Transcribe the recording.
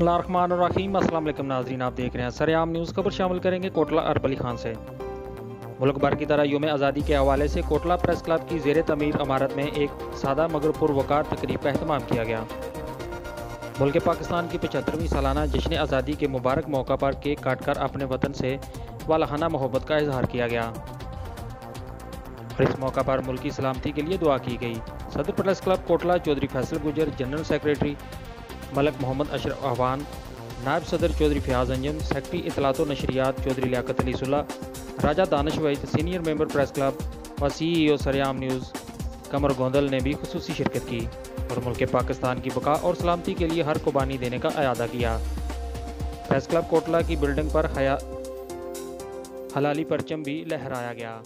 बसमीम अल्लाम नाजरीन, आप देख रहे हैं सरेआम न्यूज़। खबर शामिल करेंगे कोटला अरबली खान से। मुल्क भर की तरह यूम आज़ादी के हवाले से कोटला प्रेस क्लब की जेर तमीर अमारत में एक सादा मगर पुरवकार तकरीब का अहतमाम किया गया। मुल्क पाकिस्तान की पचहत्तरवीं सालाना जश्न आज़ादी के मुबारक मौका पर केक काट कर अपने वतन से वालहाना मोहब्बत का इजहार किया गया। और इस मौका पर मुल्की सलामती के लिए दुआ की गई। सदर press club Kotla Chaudhry Faisal Gujjar, general secretary Malik Mohammad Ashraf Ahwan, नायब सदर चौधरी फयाज अंजम सेक्रेटरी इतलात नशरियात चौधरी लियाकत अली सुल्ला Raja Danish Waheed, senior member press club व सी ई ओ सरेआम न्यूज़। कमर गोंदल ने भी खसूसी शिरकत की और मुल्क पाकिस्तान की बका और सलामती के लिए हर कुर्बानी देने का अदा किया। प्रेस क्लब कोटला की बिल्डिंग पर हया हलाली परचम भी लहराया गया।